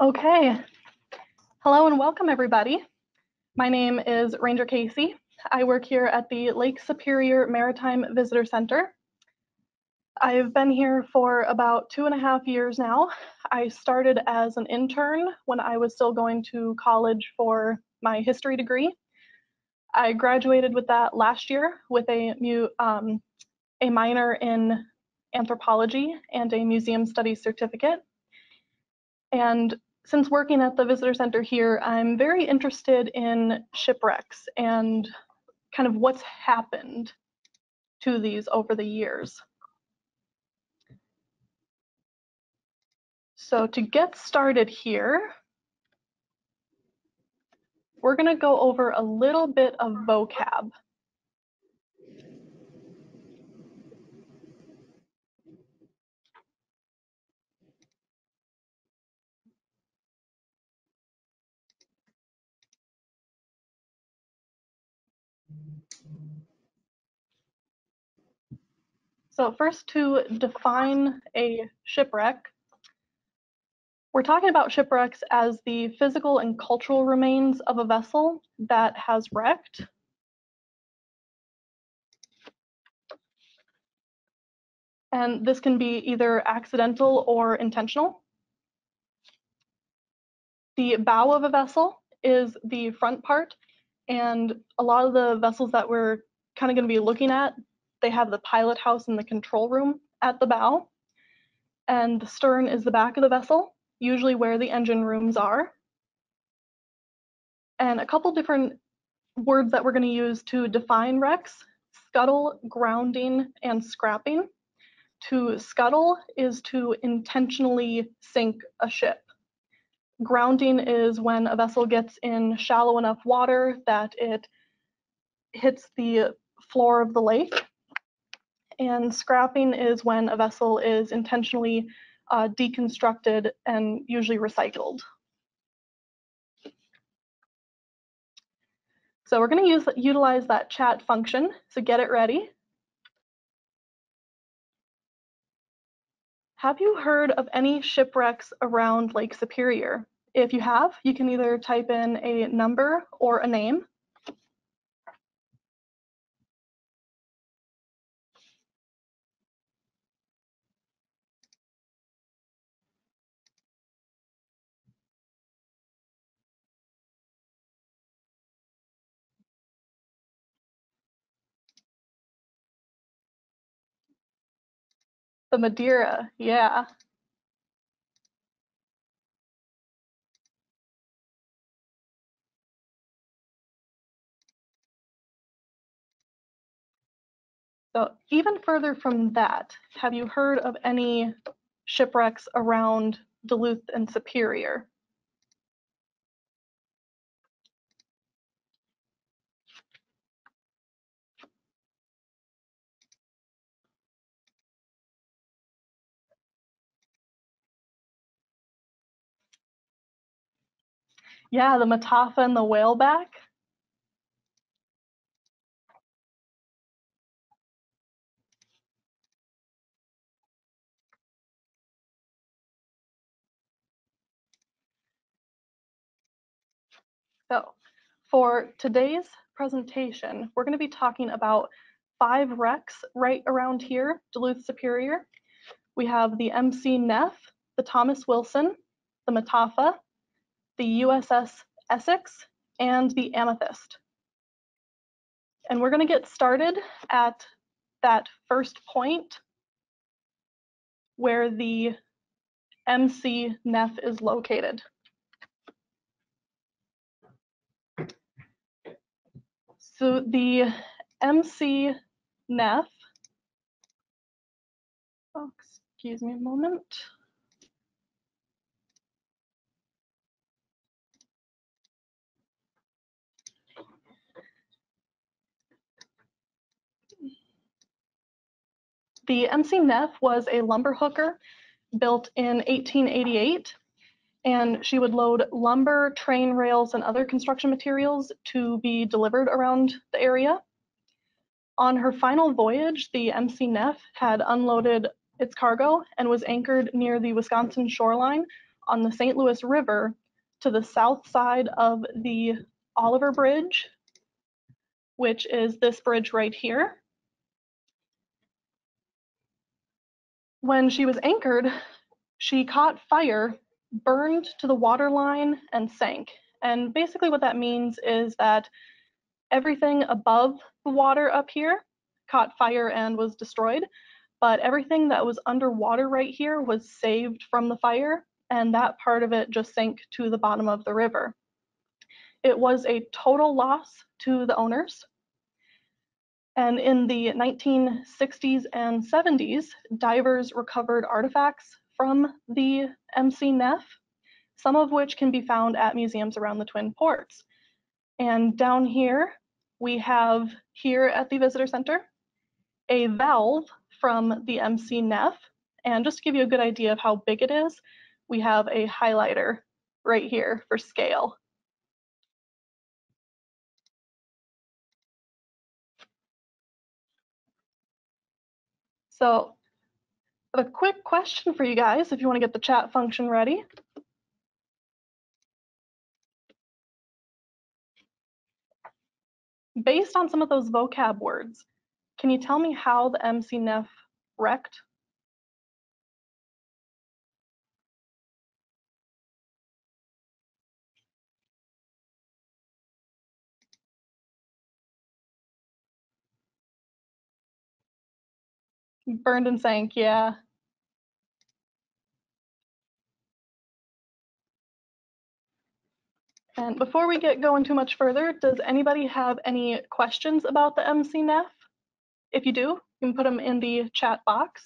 Okay. Hello and welcome, everybody. My name is Ranger Kasey. I work here at the Lake Superior Maritime Visitor Center. I've been here for about two and a half years now. I started as an intern when I was still going to college for my history degree. I graduated with that last year with a, um, a minor in anthropology and a museum studies certificate. And since working at the visitor center here, I'm very interested in shipwrecks and kind of what's happened to these over the years. So to get started here, we're going to go over a little bit of vocab. So first to define a shipwreck, we're talking about shipwrecks as the physical and cultural remains of a vessel that has wrecked. And this can be either accidental or intentional. The bow of a vessel is the front part, and a lot of the vessels that we're kind of going to be looking at they have the pilot house and the control room at the bow. And the stern is the back of the vessel, usually where the engine rooms are. And a couple different words that we're going to use to define wrecks, scuttle, grounding, and scrapping. To scuttle is to intentionally sink a ship. Grounding is when a vessel gets in shallow enough water that it hits the floor of the lake and scrapping is when a vessel is intentionally uh, deconstructed and usually recycled. So we're going to use utilize that chat function. So get it ready. Have you heard of any shipwrecks around Lake Superior? If you have, you can either type in a number or a name. The Madeira, yeah. So even further from that, have you heard of any shipwrecks around Duluth and Superior? Yeah, the Mataafa and the whaleback. So for today's presentation, we're going to be talking about five wrecks right around here, Duluth Superior. We have the MC Neff, the Thomas Wilson, the Mataafa, the USS Essex, and the Amethyst. And we're going to get started at that first point where the MC Neff is located. So the MC Neff, oh, excuse me a moment. The MC Neff was a lumber hooker built in 1888, and she would load lumber, train rails, and other construction materials to be delivered around the area. On her final voyage, the MC Neff had unloaded its cargo and was anchored near the Wisconsin shoreline on the St. Louis River to the south side of the Oliver Bridge, which is this bridge right here. When she was anchored, she caught fire, burned to the water line, and sank. And basically what that means is that everything above the water up here caught fire and was destroyed, but everything that was underwater right here was saved from the fire, and that part of it just sank to the bottom of the river. It was a total loss to the owners. And in the 1960s and 70s, divers recovered artifacts from the MC Neff, some of which can be found at museums around the Twin Ports. And down here, we have here at the Visitor Center, a valve from the MC Neff. And just to give you a good idea of how big it is, we have a highlighter right here for scale. So a quick question for you guys if you want to get the chat function ready. Based on some of those vocab words, can you tell me how the MC Neff Burned and sank, yeah. And before we get going too much further, does anybody have any questions about the MC Neff? If you do, you can put them in the chat box.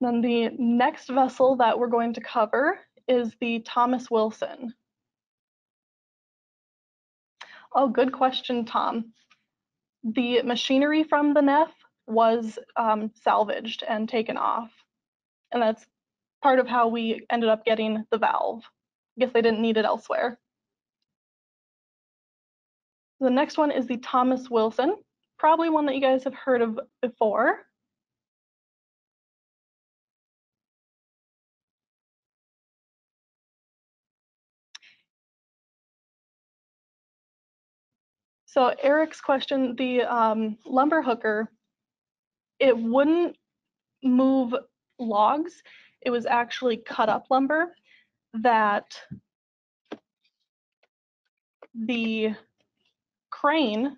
Then the next vessel that we're going to cover is the Thomas Wilson. Oh, good question, Tom. The machinery from the Neff was um, salvaged and taken off. And that's part of how we ended up getting the valve. I guess they didn't need it elsewhere. The next one is the Thomas Wilson, probably one that you guys have heard of before. So Eric's question, the um, lumber hooker, it wouldn't move logs. It was actually cut up lumber that the crane,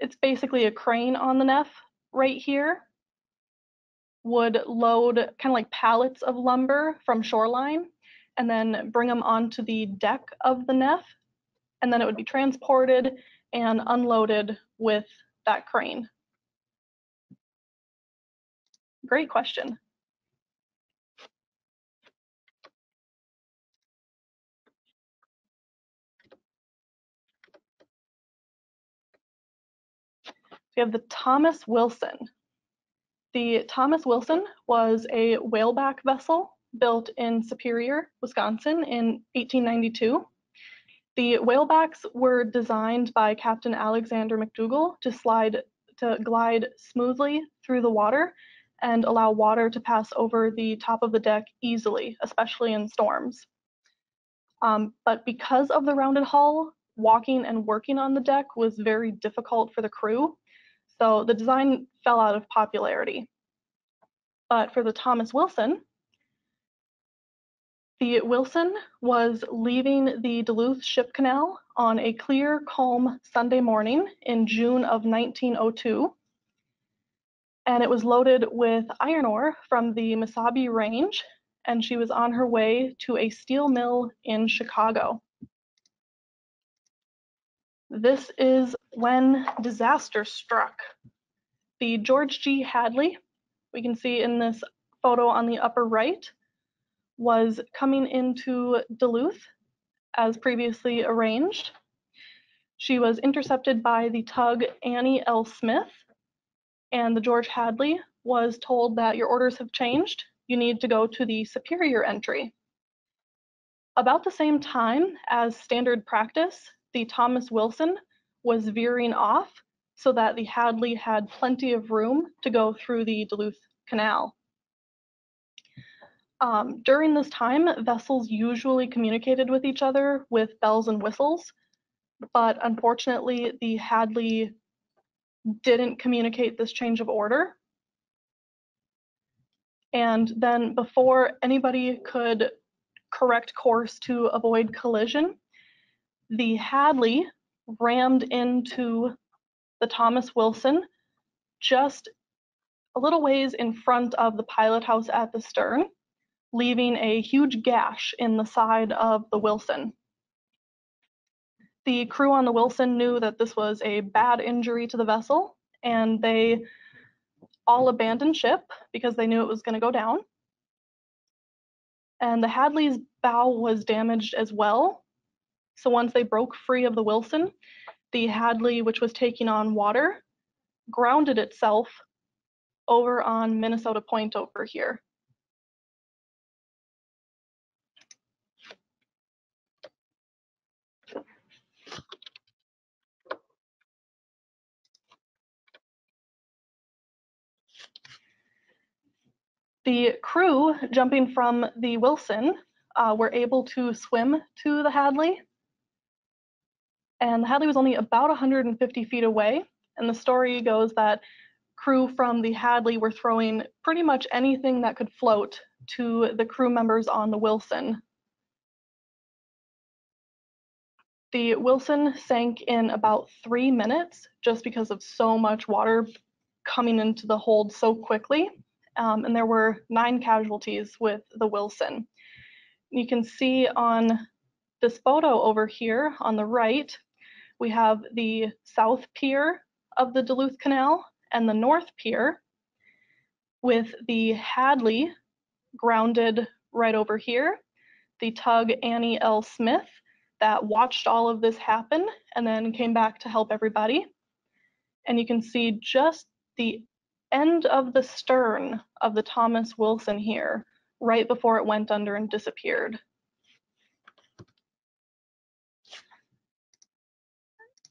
it's basically a crane on the Neff right here, would load kind of like pallets of lumber from shoreline and then bring them onto the deck of the Neff and then it would be transported and unloaded with that crane? Great question. We have the Thomas Wilson. The Thomas Wilson was a whaleback vessel built in Superior, Wisconsin in 1892. The whalebacks were designed by Captain Alexander McDougall to slide to glide smoothly through the water and allow water to pass over the top of the deck easily, especially in storms. Um, but because of the rounded hull, walking and working on the deck was very difficult for the crew, so the design fell out of popularity. But for the Thomas Wilson, the Wilson was leaving the Duluth Ship Canal on a clear, calm Sunday morning in June of 1902, and it was loaded with iron ore from the Mesabi Range, and she was on her way to a steel mill in Chicago. This is when disaster struck. The George G. Hadley, we can see in this photo on the upper right, was coming into Duluth as previously arranged. She was intercepted by the tug Annie L. Smith, and the George Hadley was told that your orders have changed. you need to go to the superior entry. About the same time as standard practice, the Thomas Wilson was veering off so that the Hadley had plenty of room to go through the Duluth Canal. Um, during this time, vessels usually communicated with each other with bells and whistles, but unfortunately, the Hadley didn't communicate this change of order. And then before anybody could correct course to avoid collision, the Hadley rammed into the Thomas Wilson just a little ways in front of the pilot house at the stern, leaving a huge gash in the side of the Wilson. The crew on the Wilson knew that this was a bad injury to the vessel, and they all abandoned ship because they knew it was going to go down. And the Hadley's bow was damaged as well. So once they broke free of the Wilson, the Hadley, which was taking on water, grounded itself over on Minnesota Point over here. The crew jumping from the Wilson uh, were able to swim to the Hadley. And the Hadley was only about 150 feet away. And the story goes that crew from the Hadley were throwing pretty much anything that could float to the crew members on the Wilson. The Wilson sank in about three minutes just because of so much water coming into the hold so quickly. Um, and there were nine casualties with the Wilson. You can see on this photo over here on the right, we have the south pier of the Duluth Canal and the North Pier with the Hadley grounded right over here, the tug Annie L. Smith that watched all of this happen and then came back to help everybody. And you can see just the end of the stern of the Thomas Wilson here, right before it went under and disappeared.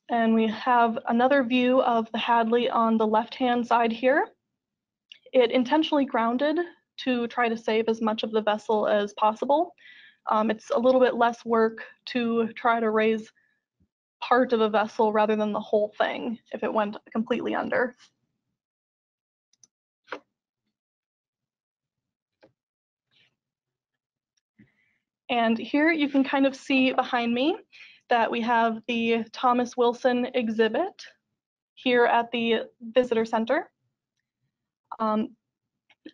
And we have another view of the Hadley on the left-hand side here. It intentionally grounded to try to save as much of the vessel as possible. Um, it's a little bit less work to try to raise part of a vessel rather than the whole thing if it went completely under. And here you can kind of see behind me that we have the Thomas Wilson exhibit here at the visitor center. Um,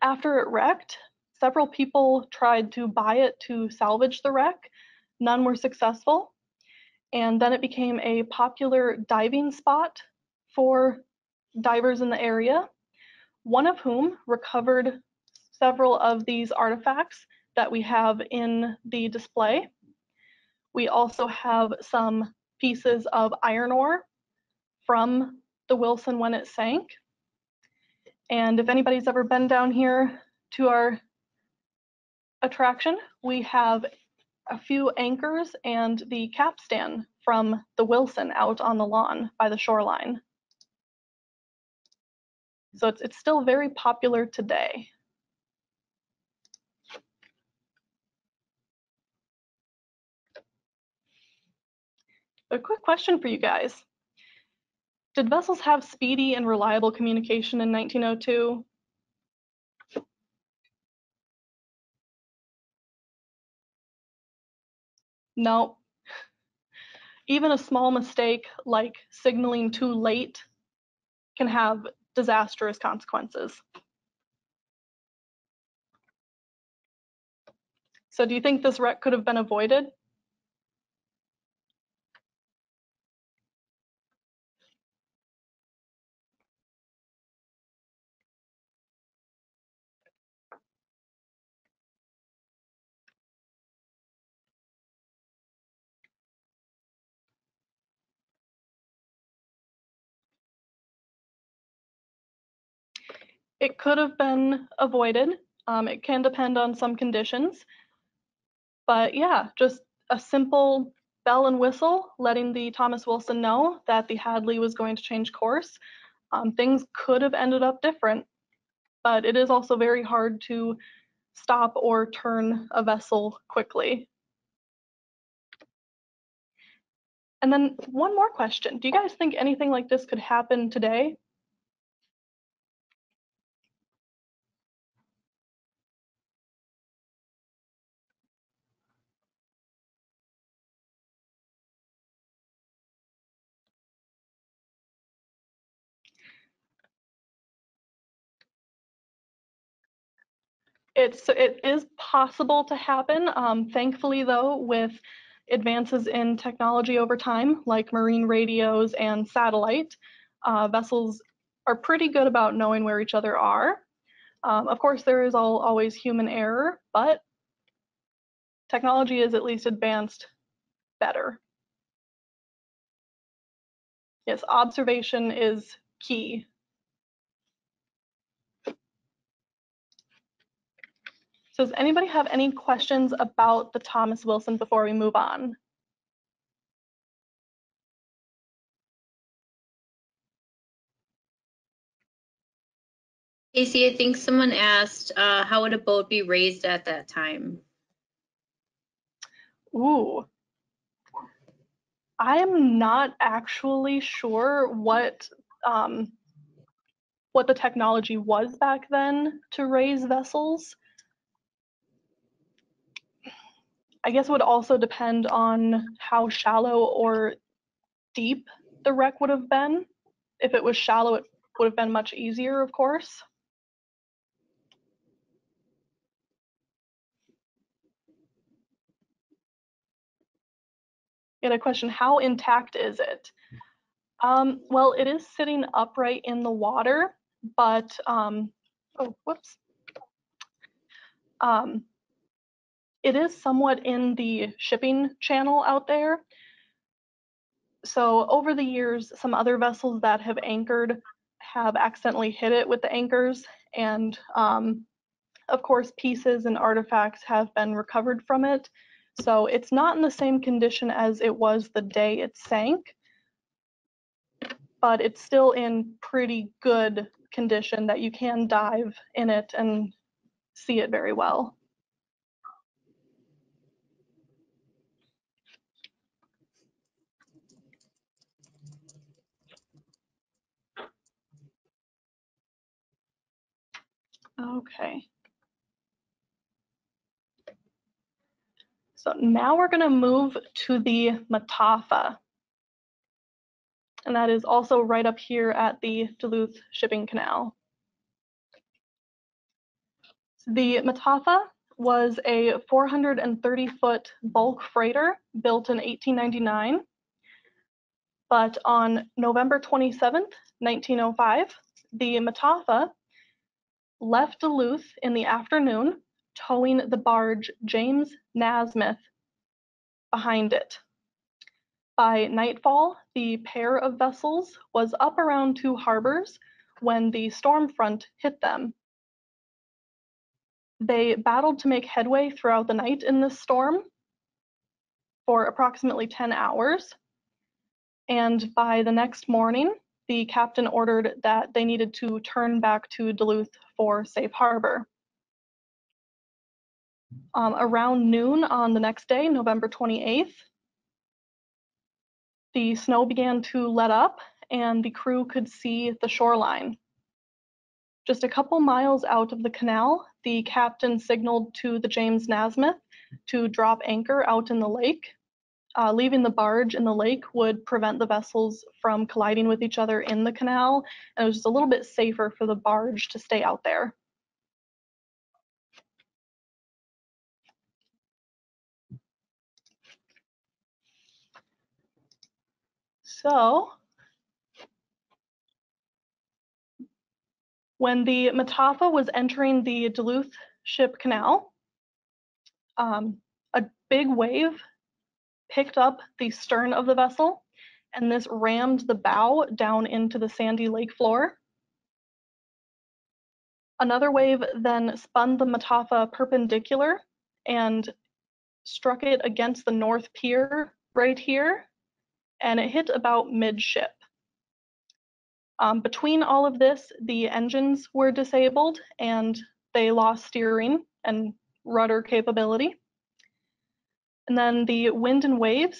after it wrecked, several people tried to buy it to salvage the wreck. None were successful. And then it became a popular diving spot for divers in the area, one of whom recovered several of these artifacts that we have in the display. We also have some pieces of iron ore from the Wilson when it sank. And if anybody's ever been down here to our attraction, we have a few anchors and the capstan from the Wilson out on the lawn by the shoreline. So it's, it's still very popular today. A quick question for you guys. Did vessels have speedy and reliable communication in 1902? No. Even a small mistake like signaling too late can have disastrous consequences. So do you think this wreck could have been avoided? It could have been avoided. Um, it can depend on some conditions. But yeah, just a simple bell and whistle letting the Thomas Wilson know that the Hadley was going to change course. Um, things could have ended up different, but it is also very hard to stop or turn a vessel quickly. And then one more question. Do you guys think anything like this could happen today? It's it is possible to happen. Um, thankfully, though, with advances in technology over time, like marine radios and satellite, uh, vessels are pretty good about knowing where each other are. Um, of course, there is all, always human error, but technology is at least advanced better. Yes, observation is key So does anybody have any questions about the Thomas Wilson before we move on? Kasey, I think someone asked, uh, how would a boat be raised at that time? Ooh. I am not actually sure what um, what the technology was back then to raise vessels. I guess it would also depend on how shallow or deep the wreck would have been. If it was shallow, it would have been much easier, of course. Get a question, how intact is it? Um, well, it is sitting upright in the water, but, um, oh, whoops. Um, it is somewhat in the shipping channel out there. So over the years, some other vessels that have anchored have accidentally hit it with the anchors. And um, of course, pieces and artifacts have been recovered from it. So it's not in the same condition as it was the day it sank, but it's still in pretty good condition that you can dive in it and see it very well. Okay. So now we're going to move to the Mataafa. And that is also right up here at the Duluth Shipping Canal. The Mataafa was a 430 foot bulk freighter built in 1899. But on November 27th, 1905, the Mataafa left Duluth in the afternoon, towing the barge James Nasmyth behind it. By nightfall, the pair of vessels was up around two harbors when the storm front hit them. They battled to make headway throughout the night in this storm for approximately 10 hours. And by the next morning, the captain ordered that they needed to turn back to Duluth for safe harbor. Um, around noon on the next day, November 28th, the snow began to let up and the crew could see the shoreline. Just a couple miles out of the canal, the captain signaled to the James Nasmyth to drop anchor out in the lake uh, leaving the barge in the lake would prevent the vessels from colliding with each other in the canal, and it was just a little bit safer for the barge to stay out there. So, when the Mataafa was entering the Duluth Ship Canal, um, a big wave picked up the stern of the vessel, and this rammed the bow down into the sandy lake floor. Another wave then spun the Mataafa perpendicular and struck it against the north pier right here, and it hit about midship. Um, between all of this, the engines were disabled and they lost steering and rudder capability. And then the wind and waves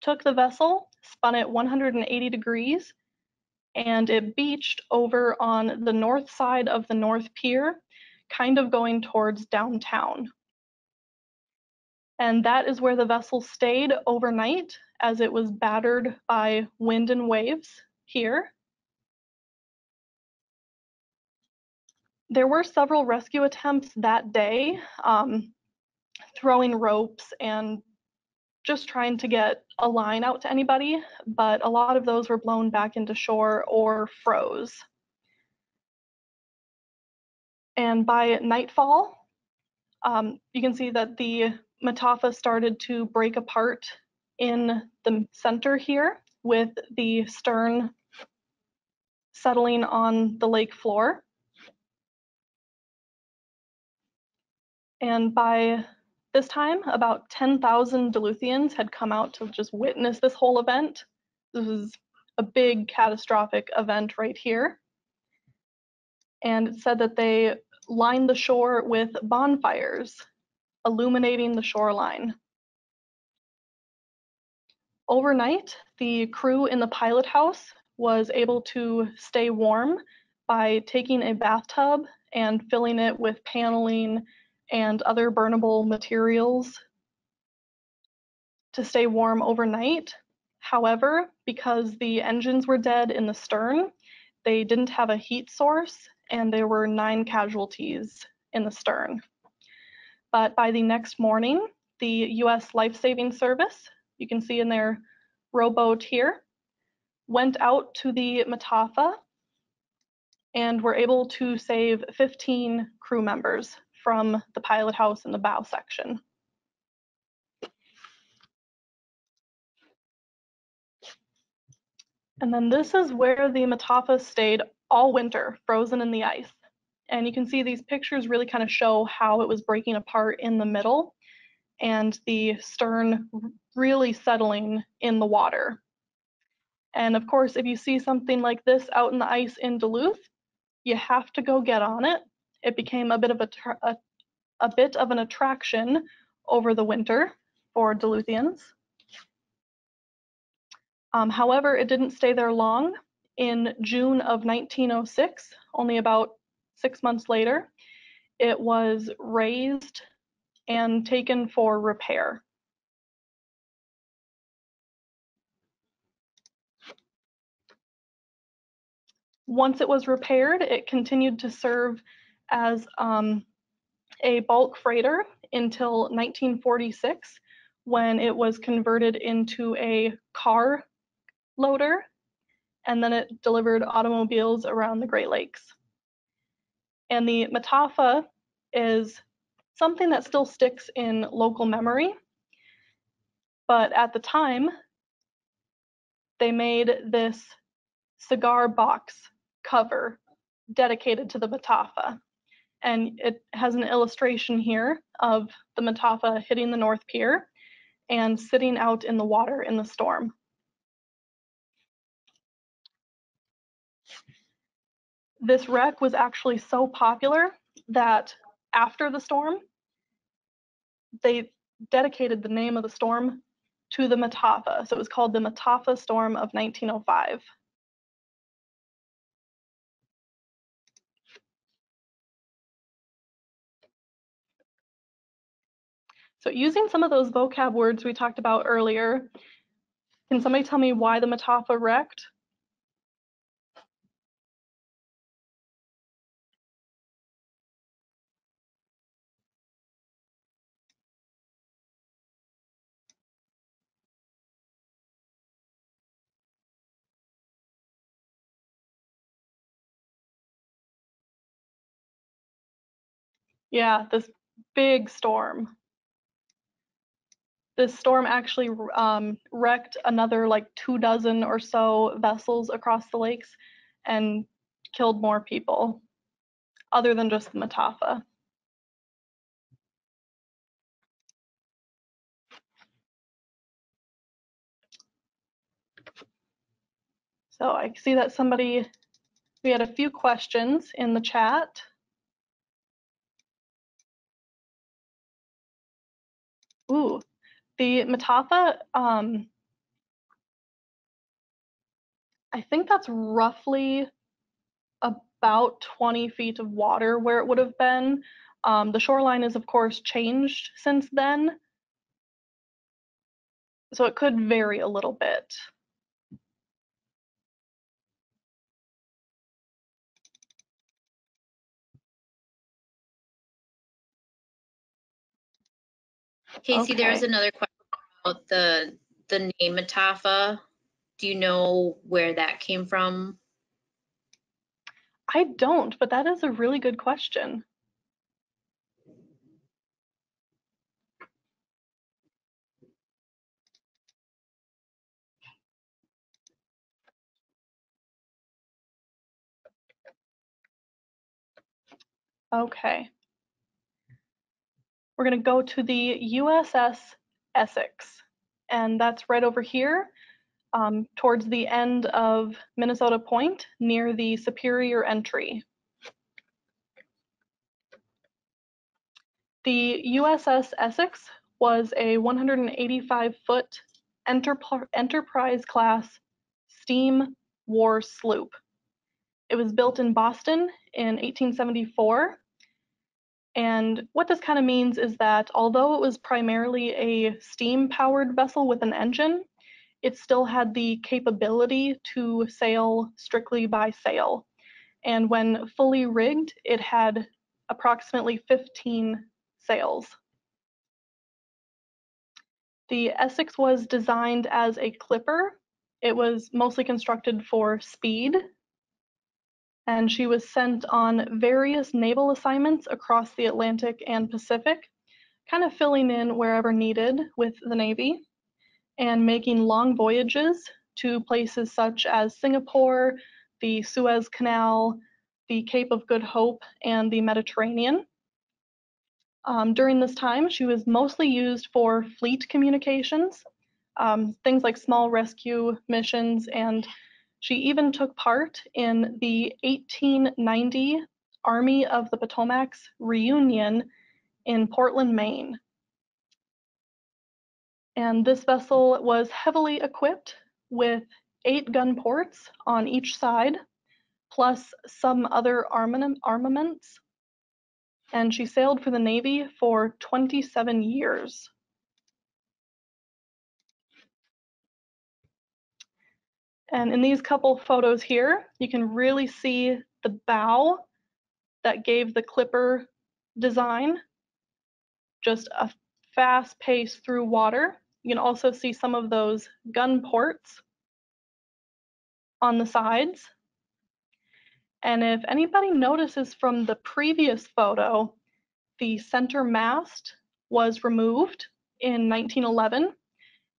took the vessel, spun it 180 degrees, and it beached over on the north side of the North Pier, kind of going towards downtown. And that is where the vessel stayed overnight as it was battered by wind and waves here. There were several rescue attempts that day, um, throwing ropes and just trying to get a line out to anybody, but a lot of those were blown back into shore or froze. And by nightfall, um, you can see that the Mataafa started to break apart in the center here with the stern settling on the lake floor. And by this time, about 10,000 Duluthians had come out to just witness this whole event. This was a big catastrophic event right here. And it said that they lined the shore with bonfires, illuminating the shoreline. Overnight, the crew in the pilot house was able to stay warm by taking a bathtub and filling it with paneling and other burnable materials to stay warm overnight. However, because the engines were dead in the stern, they didn't have a heat source and there were nine casualties in the stern. But by the next morning, the US Life Saving Service, you can see in their rowboat here, went out to the Mataafa and were able to save 15 crew members from the pilot house in the bow section. And then this is where the Mataafa stayed all winter, frozen in the ice. And you can see these pictures really kind of show how it was breaking apart in the middle and the stern really settling in the water. And of course, if you see something like this out in the ice in Duluth, you have to go get on it it became a bit of a, a, a bit of an attraction over the winter for Duluthians. Um, however, it didn't stay there long. In June of 1906, only about six months later, it was raised and taken for repair. Once it was repaired, it continued to serve as um, a bulk freighter until 1946 when it was converted into a car loader and then it delivered automobiles around the Great Lakes. And the Mataafa is something that still sticks in local memory. But at the time, they made this cigar box cover dedicated to the Mataafa and it has an illustration here of the Mataafa hitting the North Pier and sitting out in the water in the storm. This wreck was actually so popular that after the storm, they dedicated the name of the storm to the Mataafa. So it was called the Mataafa Storm of 1905. So using some of those vocab words we talked about earlier, can somebody tell me why the Mataafa wrecked? Yeah, this big storm this storm actually um, wrecked another like two dozen or so vessels across the lakes and killed more people. other than just the Mataafa. So I see that somebody, we had a few questions in the chat. Ooh, the Mataafa, um, I think that's roughly about 20 feet of water where it would have been. Um, the shoreline is, of course, changed since then. So it could vary a little bit. Kasey, there's Okay. another question about the, the name Mataafa. Do you know where that came from? I don't, but that is a really good question. Okay. We're going to go to the USS Essex, and that's right over here um, towards the end of Minnesota Point near the Superior Entry. The USS Essex was a 185 foot Enterprise class steam war sloop. It was built in Boston in 1874. And what this kind of means is that although it was primarily a steam powered vessel with an engine, it still had the capability to sail strictly by sail. And when fully rigged, it had approximately 15 sails. The Essex was designed as a clipper. It was mostly constructed for speed, and she was sent on various naval assignments across the Atlantic and Pacific, kind of filling in wherever needed with the Navy and making long voyages to places such as Singapore, the Suez Canal, the Cape of Good Hope, and the Mediterranean. Um, during this time, she was mostly used for fleet communications, um, things like small rescue missions, and she even took part in the 1890 Army of the Potomac's reunion in Portland, Maine. And this vessel was heavily equipped with eight gun ports on each side, plus some other armaments. And she sailed for the Navy for 27 years. And in these couple photos here, you can really see the bow that gave the clipper design just a fast pace through water. You can also see some of those gun ports on the sides. And if anybody notices from the previous photo, the center mast was removed in 1911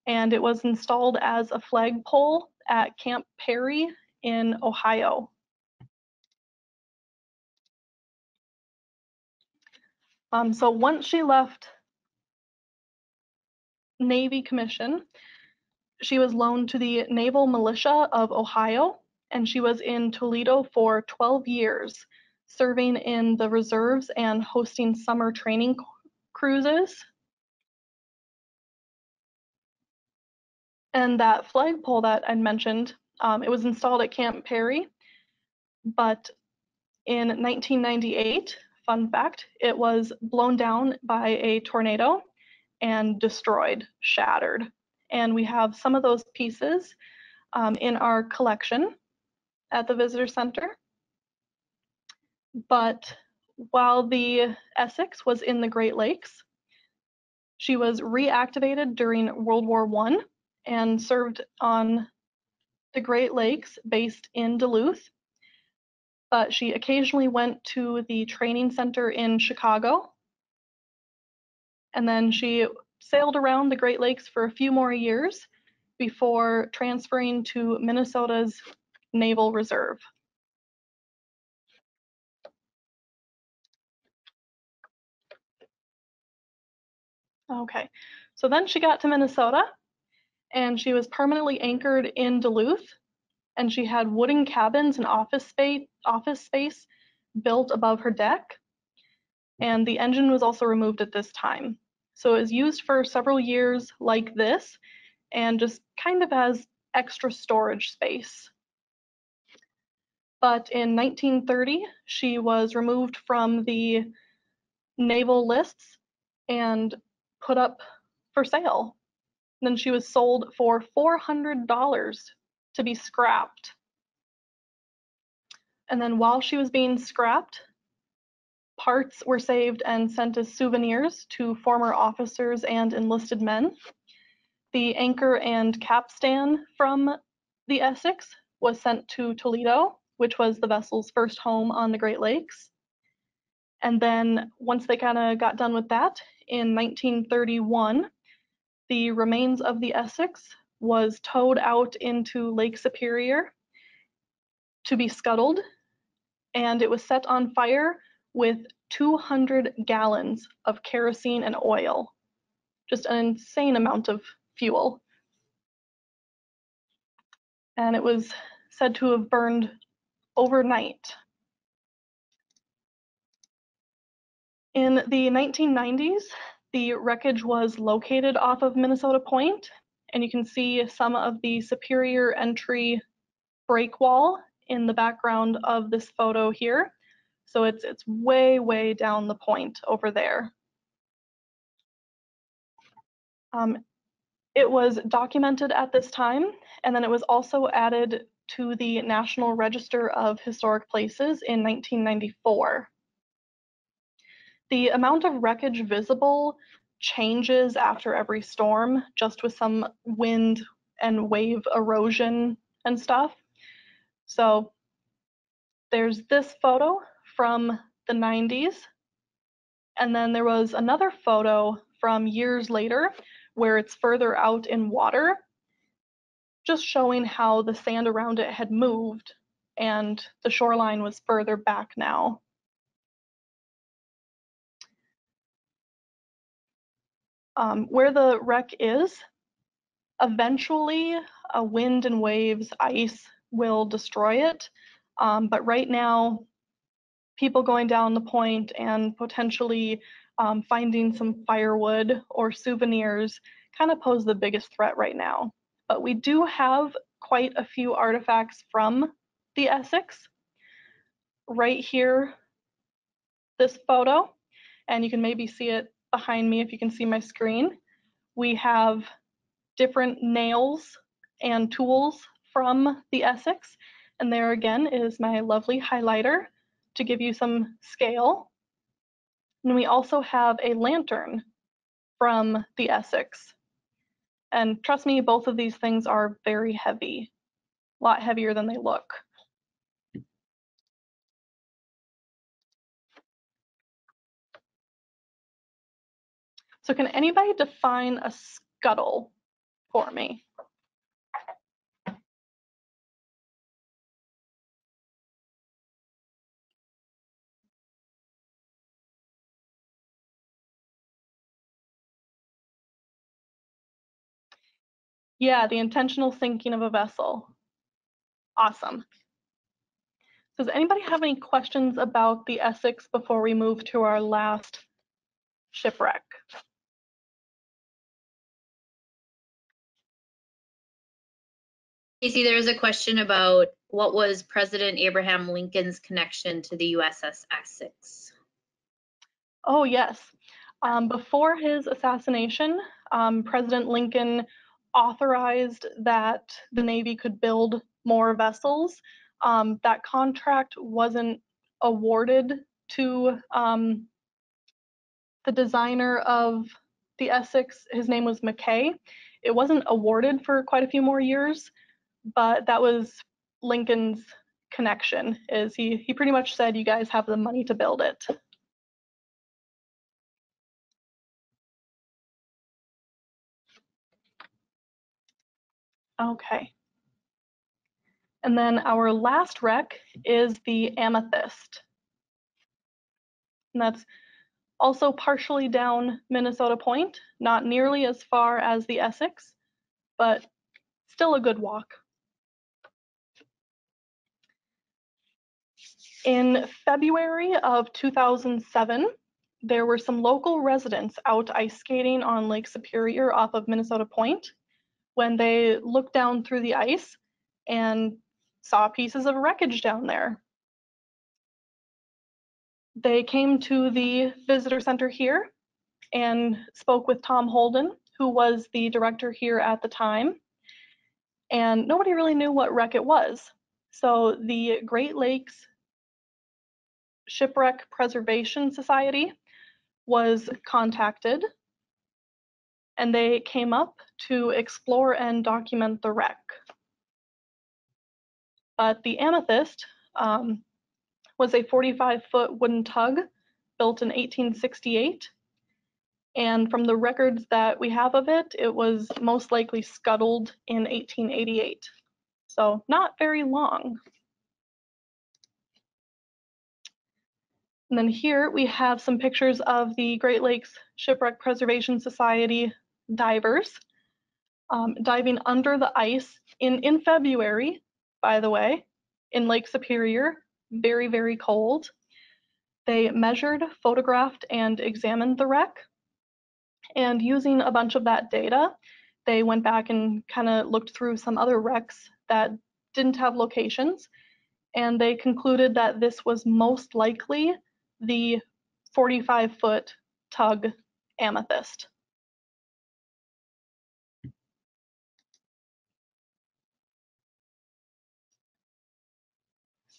and it was installed as a flagpole at Camp Perry in Ohio. Um, so once she left Navy commission, she was loaned to the Naval Militia of Ohio, and she was in Toledo for 12 years, serving in the reserves and hosting summer training cruises. And that flagpole that I'd mentioned, um, it was installed at Camp Perry, but in 1998, fun fact, it was blown down by a tornado and destroyed, shattered. And we have some of those pieces um, in our collection at the Visitor Center. But while the Essex was in the Great Lakes, she was reactivated during World War I and served on the Great Lakes based in Duluth. But she occasionally went to the training center in Chicago. And then she sailed around the Great Lakes for a few more years before transferring to Minnesota's Naval Reserve. Okay, so then she got to Minnesota and she was permanently anchored in Duluth and she had wooden cabins and office space, office space built above her deck. And the engine was also removed at this time. So it was used for several years like this and just kind of as extra storage space. But in 1930, she was removed from the naval lists and put up for sale. Then she was sold for $400 to be scrapped. And then while she was being scrapped, parts were saved and sent as souvenirs to former officers and enlisted men. The anchor and capstan from the Essex was sent to Toledo, which was the vessel's first home on the Great Lakes. And then once they kind of got done with that, in 1931, the remains of the Essex was towed out into Lake Superior to be scuttled, and it was set on fire with 200 gallons of kerosene and oil. Just an insane amount of fuel. And it was said to have burned overnight. In the 1990s, the wreckage was located off of Minnesota Point, and you can see some of the Superior entry break wall in the background of this photo here. So it's, it's way, way down the point over there. Um, it was documented at this time, and then it was also added to the National Register of Historic Places in 1994. The amount of wreckage visible changes after every storm, just with some wind and wave erosion and stuff. So there's this photo from the 90s, and then there was another photo from years later where it's further out in water, just showing how the sand around it had moved and the shoreline was further back now. Um, where the wreck is, eventually a wind and waves, ice will destroy it. Um, but right now, people going down the point and potentially um, finding some firewood or souvenirs kind of pose the biggest threat right now. But we do have quite a few artifacts from the Essex. Right here, this photo, and you can maybe see it behind me if you can see my screen. We have different nails and tools from the Essex. And there again is my lovely highlighter to give you some scale. And we also have a lantern from the Essex. And trust me, both of these things are very heavy, a lot heavier than they look. So can anybody define a scuttle for me? Yeah, the intentional sinking of a vessel. Awesome. Does anybody have any questions about the Essex before we move to our last shipwreck? Kasey, there was a question about what was President Abraham Lincoln's connection to the USS Essex? Oh, yes. Um, before his assassination, um, President Lincoln authorized that the Navy could build more vessels. Um, that contract wasn't awarded to um, the designer of the Essex. His name was McKay. It wasn't awarded for quite a few more years, but that was Lincoln's connection is he he pretty much said you guys have the money to build it. Okay. And then our last wreck is the amethyst. And that's Also partially down Minnesota Point, not nearly as far as the Essex, but still a good walk. In February of 2007, there were some local residents out ice skating on Lake Superior off of Minnesota Point when they looked down through the ice and saw pieces of wreckage down there. They came to the visitor center here and spoke with Tom Holden, who was the director here at the time. And nobody really knew what wreck it was. So the Great Lakes Shipwreck Preservation Society was contacted and they came up to explore and document the wreck. But the Amethyst um, was a 45 foot wooden tug built in 1868. And from the records that we have of it, it was most likely scuttled in 1888. So not very long. And then here we have some pictures of the Great Lakes Shipwreck Preservation Society divers um, diving under the ice in, in February, by the way, in Lake Superior, very, very cold. They measured, photographed, and examined the wreck. And using a bunch of that data, they went back and kind of looked through some other wrecks that didn't have locations. And they concluded that this was most likely the 45 foot tug amethyst.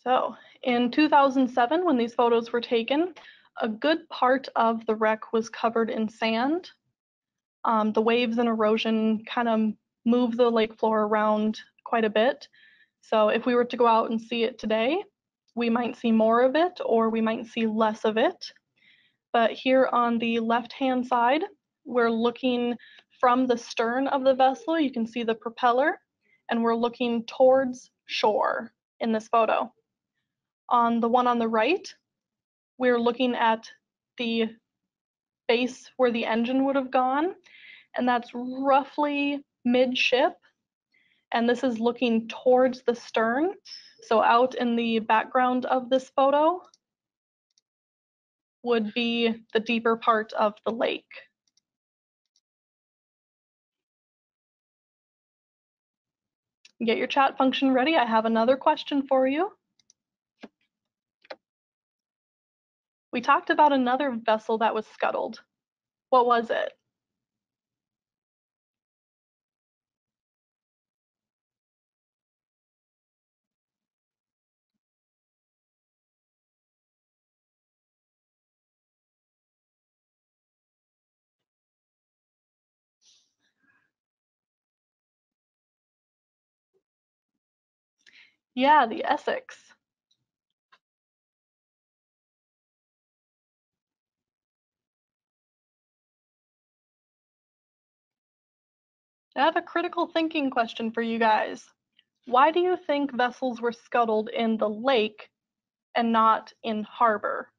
So in 2007, when these photos were taken, a good part of the wreck was covered in sand. Um, the waves and erosion kind of move the lake floor around quite a bit. So if we were to go out and see it today, we might see more of it or we might see less of it. But here on the left-hand side, we're looking from the stern of the vessel. You can see the propeller and we're looking towards shore in this photo. On the one on the right, we're looking at the base where the engine would have gone, and that's roughly midship. And this is looking towards the stern. So out in the background of this photo would be the deeper part of the lake. Get your chat function ready. I have another question for you. We talked about another vessel that was scuttled. What was it? Yeah, the Essex. I have a critical thinking question for you guys. Why do you think vessels were scuttled in the lake and not in harbor?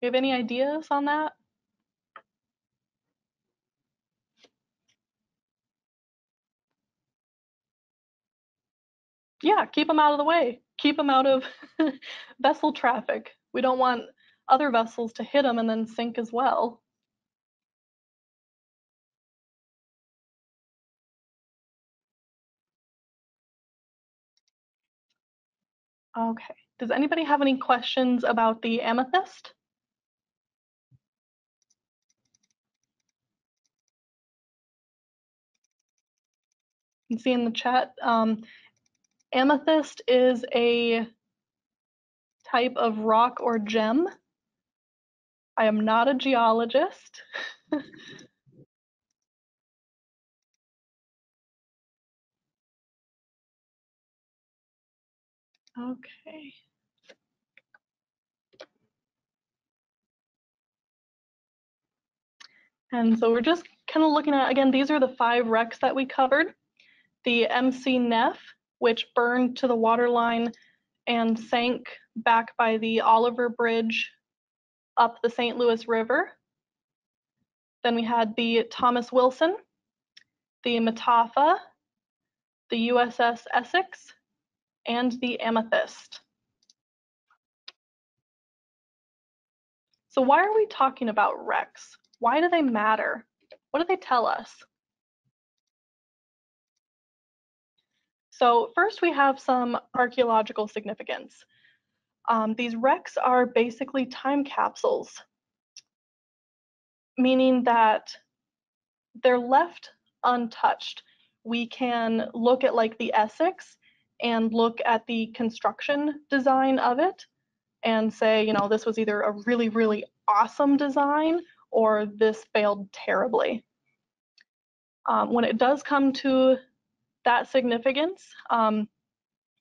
Do you have any ideas on that? Yeah, keep them out of the way. Keep them out of vessel traffic. We don't want other vessels to hit them and then sink as well. Okay. Does anybody have any questions about the amethyst? You can see in the chat, um, amethyst is a type of rock or gem. I am not a geologist. Okay. And so we're just kind of looking at, again, these are the five wrecks that we covered. The MC Neff, which burned to the waterline and sank back by the Oliver Bridge up the St. Louis River. Then we had the Thomas Wilson, the Mataafa, the USS Essex, and the Amethyst. So why are we talking about wrecks? Why do they matter? What do they tell us? So first we have some archaeological significance. Um, these wrecks are basically time capsules, meaning that they're left untouched. We can look at like the Essex and look at the construction design of it and say, you know, this was either a really, really awesome design or this failed terribly. Um, when it does come to that significance, um,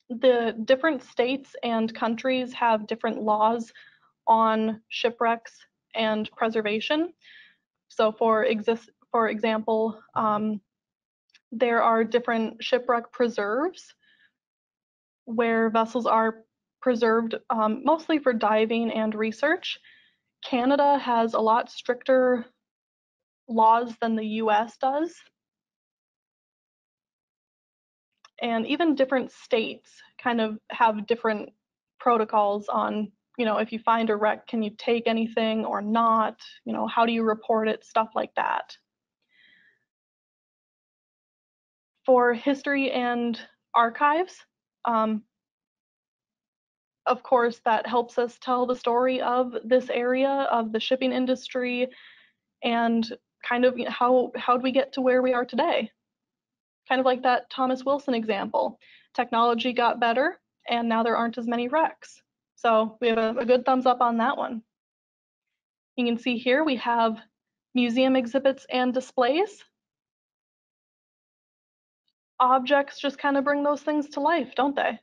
the different states and countries have different laws on shipwrecks and preservation. So for, exist, for example, um, there are different shipwreck preserves where vessels are preserved um, mostly for diving and research. Canada has a lot stricter laws than the US does. And even different states kind of have different protocols on, you know, if you find a wreck, can you take anything or not? You know, how do you report it? Stuff like that. For history and archives, um, of course, that helps us tell the story of this area of the shipping industry and kind of how how do we get to where we are today? Kind of like that Thomas Wilson example. Technology got better and now there aren't as many wrecks. So we have a, a good thumbs up on that one. You can see here we have museum exhibits and displays. Objects just kind of bring those things to life, don't they?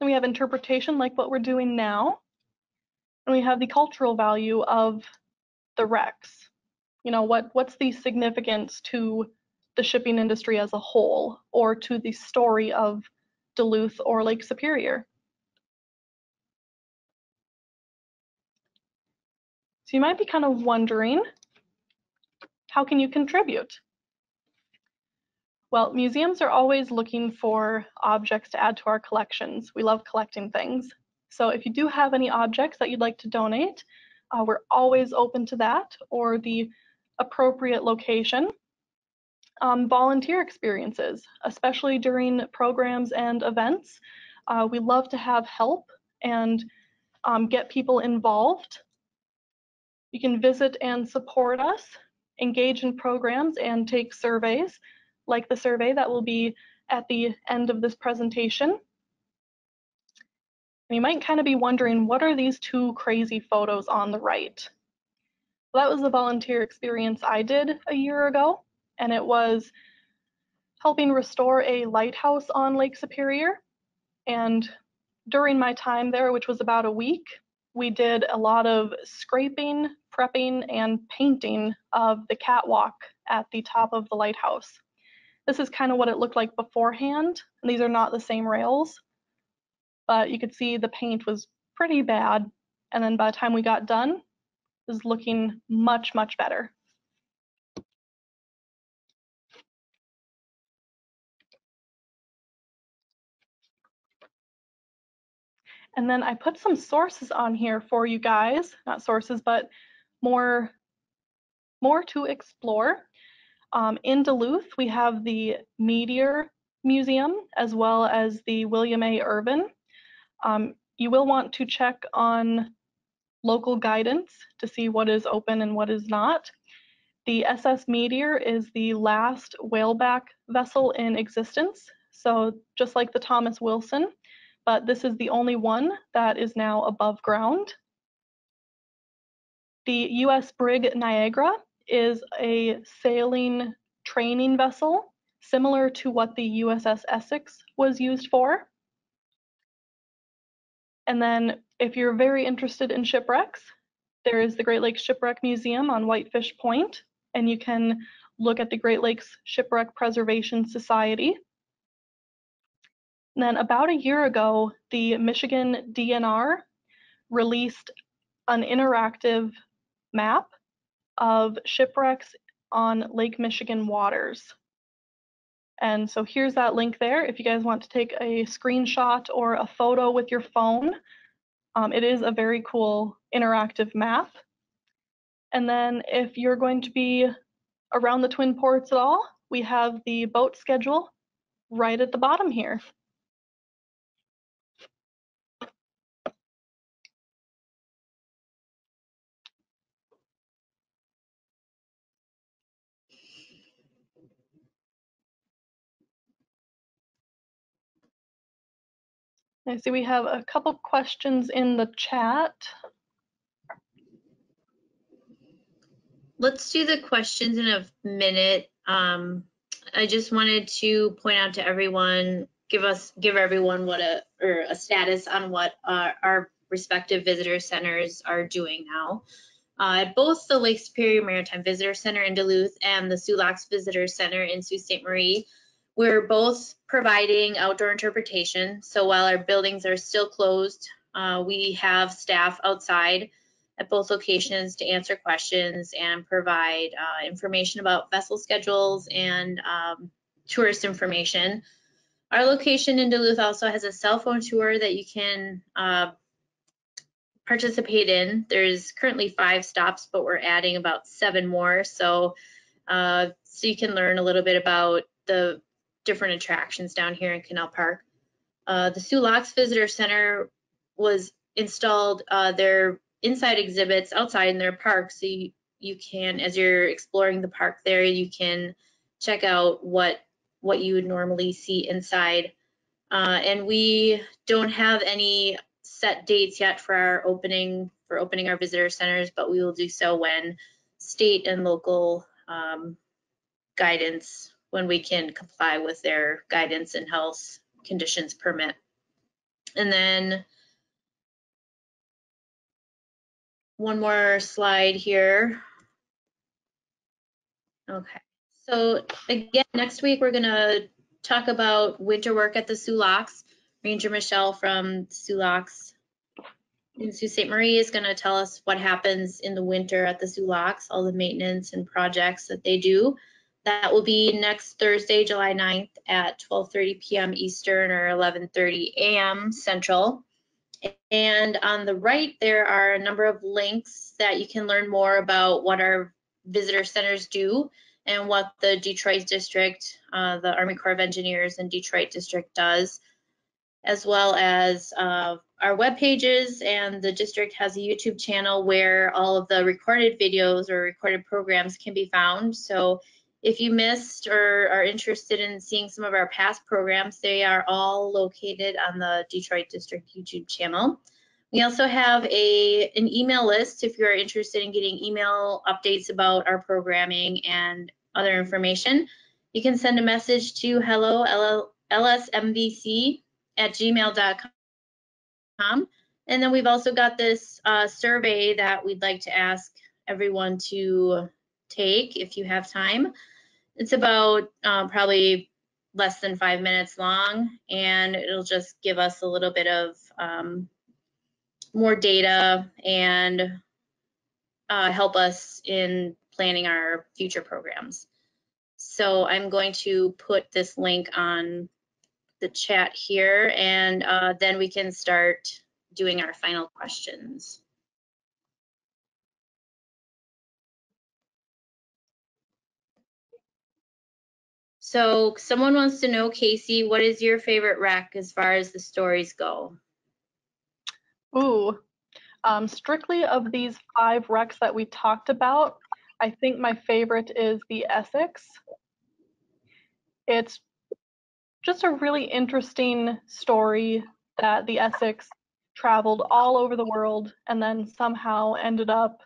And we have interpretation like what we're doing now. And we have the cultural value of the wrecks. You know, what, what's the significance to the shipping industry as a whole or to the story of Duluth or Lake Superior? So you might be kind of wondering, how can you contribute? Well, museums are always looking for objects to add to our collections. We love collecting things. So if you do have any objects that you'd like to donate, uh, we're always open to that or the appropriate location. Um, volunteer experiences, especially during programs and events. Uh, we love to have help and um, get people involved. You can visit and support us, engage in programs, and take surveys like the survey that will be at the end of this presentation. And you might kind of be wondering, what are these two crazy photos on the right? Well, that was the volunteer experience I did a year ago, and it was helping restore a lighthouse on Lake Superior. And during my time there, which was about a week, we did a lot of scraping, prepping, and painting of the catwalk at the top of the lighthouse. This is kind of what it looked like beforehand. And these are not the same rails, but you could see the paint was pretty bad. And then by the time we got done, it was looking much, much better. And then I put some sources on here for you guys, not sources, but more, more to explore. Um, in Duluth, we have the Meteor Museum as well as the William A. Irvin. Um, you will want to check on local guidance to see what is open and what is not. The SS Meteor is the last whaleback vessel in existence, so just like the Thomas Wilson, but this is the only one that is now above ground. The US brig Niagara is a sailing training vessel, similar to what the USS Essex was used for. And then if you're very interested in shipwrecks, there is the Great Lakes Shipwreck Museum on Whitefish Point, and you can look at the Great Lakes Shipwreck Preservation Society. Then about a year ago, the Michigan DNR released an interactive map of shipwrecks on Lake Michigan waters. And so here's that link there. If you guys want to take a screenshot or a photo with your phone, um, it is a very cool interactive map. And then if you're going to be around the Twin Ports at all, we have the boat schedule right at the bottom here. I see we have a couple questions in the chat. Let's do the questions in a minute. Um, I just wanted to point out to everyone, give us, give everyone what a, or a status on what our respective visitor centers are doing now. Uh, at both the Lake Superior Maritime Visitor Center in Duluth and the Soo Locks Visitor Center in Sault Ste. Marie, we're both providing outdoor interpretation. So while our buildings are still closed, uh, we have staff outside at both locations to answer questions and provide uh, information about vessel schedules and um, tourist information. Our location in Duluth also has a cell phone tour that you can uh, participate in. There's currently five stops, but we're adding about seven more. So, uh, so you can learn a little bit about the different attractions down here in Canal Park. Uh, the Soo Locks Visitor Center was installed uh, their inside exhibits outside in their park. So you, you can, as you're exploring the park there, you can check out what what you would normally see inside. Uh, and we don't have any set dates yet for our opening for opening our visitor centers, but we will do so when state and local um, guidance, when we can comply with their guidance and health conditions permit. And then one more slide here. Okay, so again, next week we're gonna talk about winter work at the Locks. Ranger Michelle from Locks in Sault Ste. Marie is to tell us what happens in the winter at the Locks, all the maintenance and projects that they do. That will be next Thursday, July 9th at 12:30 p.m. Eastern or 11:30 a.m. Central. And on the right, there are a number of links that you can learn more about what our visitor centers do and what the Detroit district, uh, the Army Corps of Engineers and Detroit district does as well as uh, our web pages and the district has a YouTube channel where all of the recorded videos or recorded programs can be found. So if you missed or are interested in seeing some of our past programs, they are all located on the Detroit District YouTube channel. We also have a an email list if you're interested in getting email updates about our programming and other information. You can send a message to hello lsmvc at gmail.com. And then we've also got this uh, survey that we'd like to ask everyone to take if you have time. It's about uh, probably less than five minutes long, and it'll just give us a little bit of um, more data and uh, help us in planning our future programs. So I'm going to put this link on the chat here, and uh, then we can start doing our final questions. So someone wants to know, Kasey, what is your favorite wreck as far as the stories go? Ooh, um, strictly of these five wrecks that we talked about, I think my favorite is the Essex. It's just a really interesting story that the Essex traveled all over the world and then somehow ended up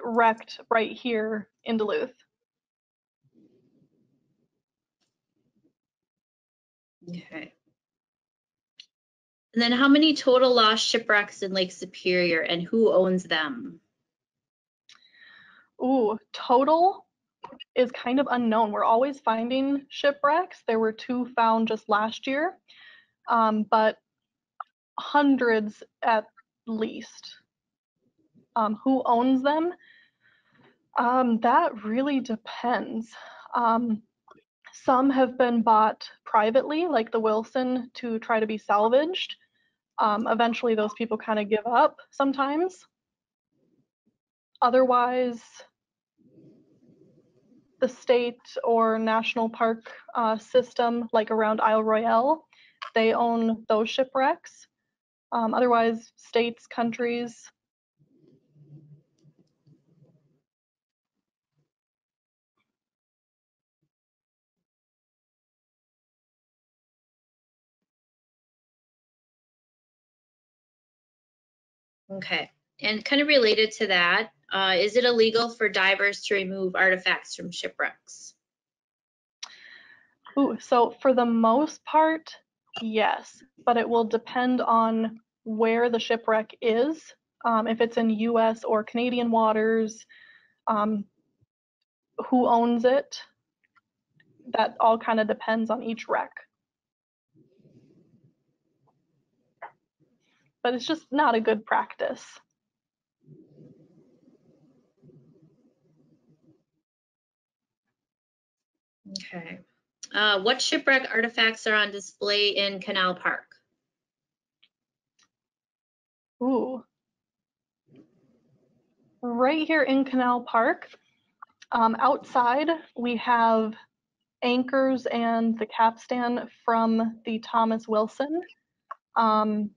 wrecked right here in Duluth. Okay. And then how many total lost shipwrecks in Lake Superior and who owns them? Ooh, total is kind of unknown. We're always finding shipwrecks. There were two found just last year, um, but hundreds at least. Um, who owns them? Um, that really depends. Um, some have been bought privately, like the Wilson, to try to be salvaged. Um, eventually, those people kind of give up sometimes. Otherwise, the state or national park uh, system, like around Isle Royale, they own those shipwrecks. Um, otherwise, states, countries. Okay, and kind of related to that, uh, is it illegal for divers to remove artifacts from shipwrecks? Ooh, so for the most part, yes, but it will depend on where the shipwreck is. Um, if it's in US or Canadian waters, um, who owns it. That all kind of depends on each wreck. But it's just not a good practice. Okay. Uh, what shipwreck artifacts are on display in Canal Park? Ooh. Right here in Canal Park, um, outside we have anchors and the capstan from the Thomas Wilson. Um,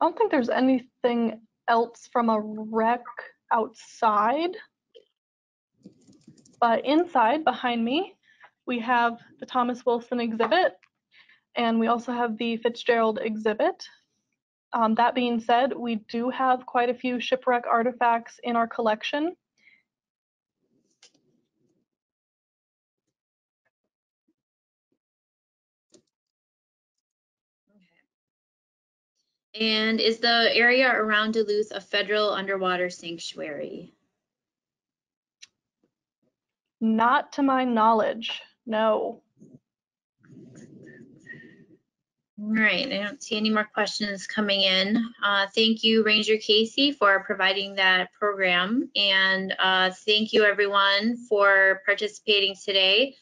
I don't think there's anything else from a wreck outside. But inside, behind me, we have the Thomas Wilson exhibit, and we also have the Fitzgerald exhibit. Um, that being said, we do have quite a few shipwreck artifacts in our collection. And is the area around Duluth a federal underwater sanctuary? Not to my knowledge, no. All right, I don't see any more questions coming in. Uh, thank you, Ranger Kasey, for providing that program. And uh, thank you, everyone, for participating today.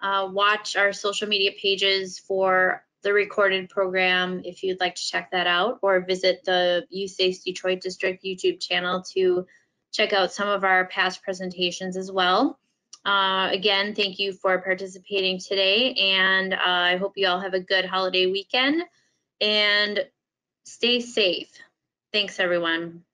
Uh, watch our social media pages for the recorded program if you'd like to check that out, or visit the USACE Detroit District YouTube channel to check out some of our past presentations as well. Uh, again, thank you for participating today, and uh, I hope you all have a good holiday weekend and stay safe. Thanks, everyone.